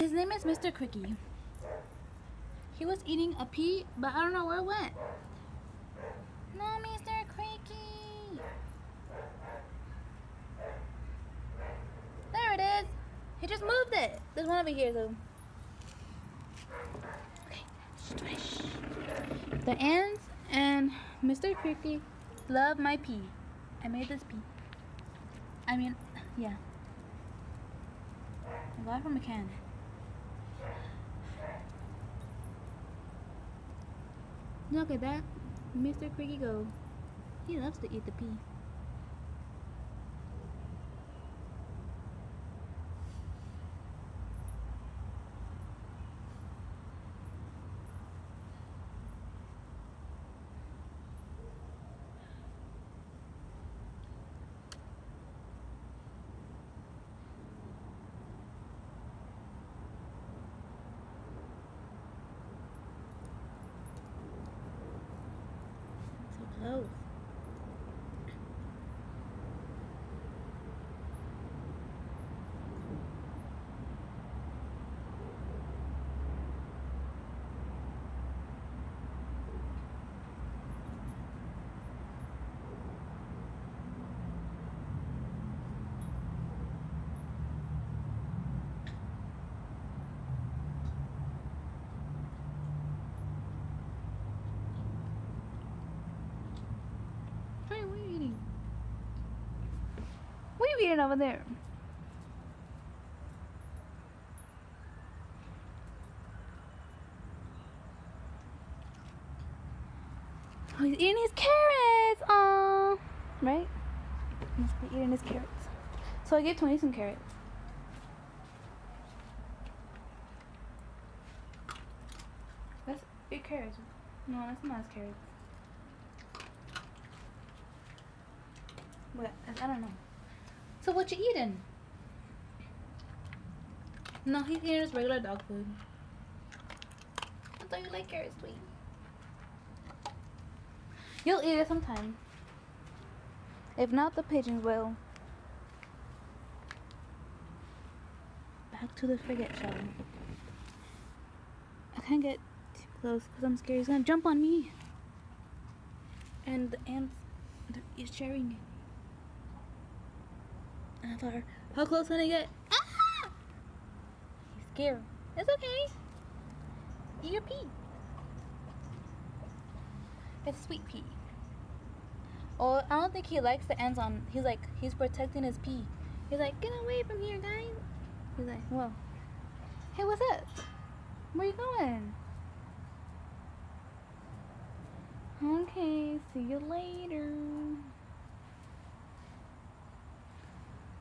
His name is Mr. Crickey. He was eating a pea, but I don't know where it went. No, Mr. Crickey. There it is. He just moved it. There's one over here, though. Okay. The ants and Mr. Crickey love my pea. I made this pea. I mean, yeah. I got it from a can. Look at that. Mr. Crickey go. He loves to eat the pea. So close. Hey, what are you eating? Over there? Oh, he's eating his carrots. Aw. Right? He must be eating his carrots. So I gave Tony some carrots. That's eight carrots. No, that's not his carrots. What? I don't know. So what you eating? No, he's eating his regular dog food. I thought you like carrots, sweet. You'll eat it sometime. If not, the pigeons will. Back to the frigate shell. I can't get too close because I'm scared he's gonna jump on me. And the ants, they're sharing it. I thought, how close can I get? Ah! He's scared. It's okay. Eat your pea. It's sweet pea. Oh, I don't think he likes the ants on. He's like, he's protecting his pea. He's like, get away from here, guys. He's like, whoa. Hey, what's up? Where you going? Okay, see you later.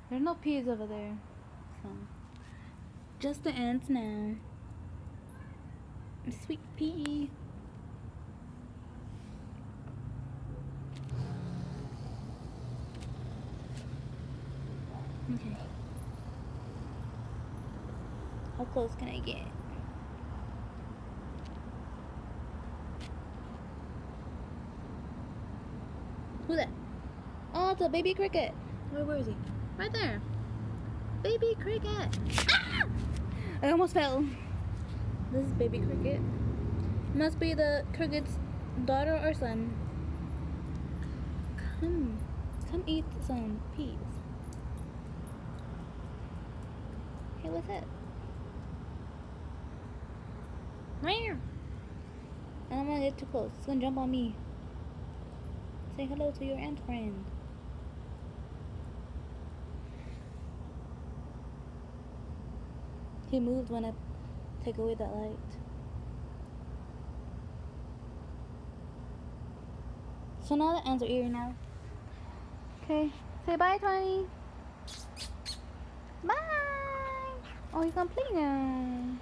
There's no peas over there. So just the ants now. Sweet pea. Okay. How close can I get? Who's that? Oh, it's a baby cricket. Where, where is he? Right there. Baby cricket. Ah! I almost fell. This is baby cricket. Must be the cricket's daughter or son. Come. Come eat some peas. Hey, what's it? Meow. I don't want to get too close. It's gonna jump on me. Say hello to your ant friend. He moved when I take away that light. So now the ants are here now. Okay, say bye, Tony. Bye. Oh, he's gonna play now.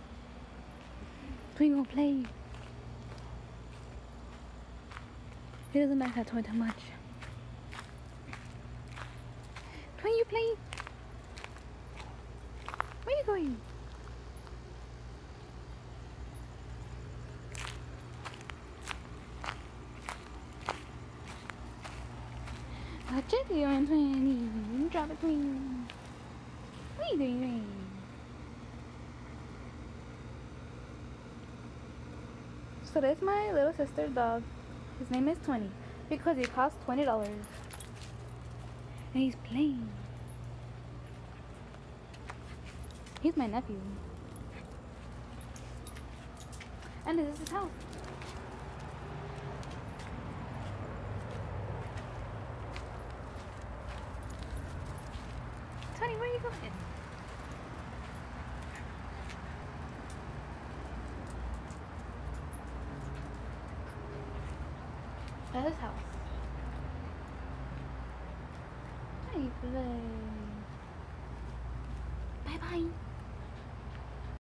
Tony gonna play. He doesn't like that toy that much. Tony, you play. Where are you going? Watch it, you and twenty. Drop it, tween. Wee, wee, wee. So that's my little sister's dog. His name is 20 because he costs $20. And he's playing. He's my nephew. And this is his house. Tony, where are you going? That's his house. Play. Bye bye.